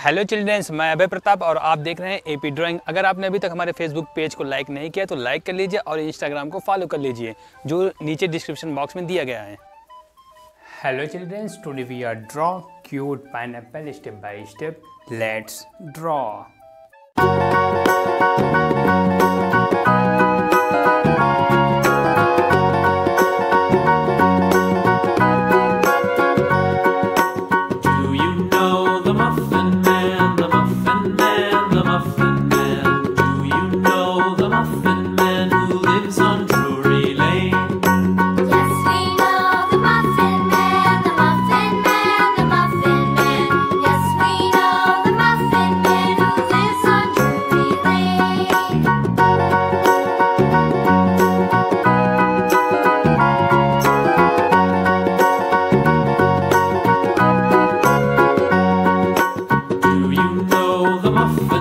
Hello childrens मैं अभय प्रताप और आप देख रहे हैं एपी ड्राइंग अगर आपने अभी तक हमारे फेसबुक पेज को लाइक नहीं किया तो लाइक कर लीजिए और इंस्टाग्राम को फॉलो कर लीजिए, जो नीचे डिस्क्रिप्शन बॉक्स में दिया गया है। Hello childrens today we are draw cute pine step by step let's draw muffin.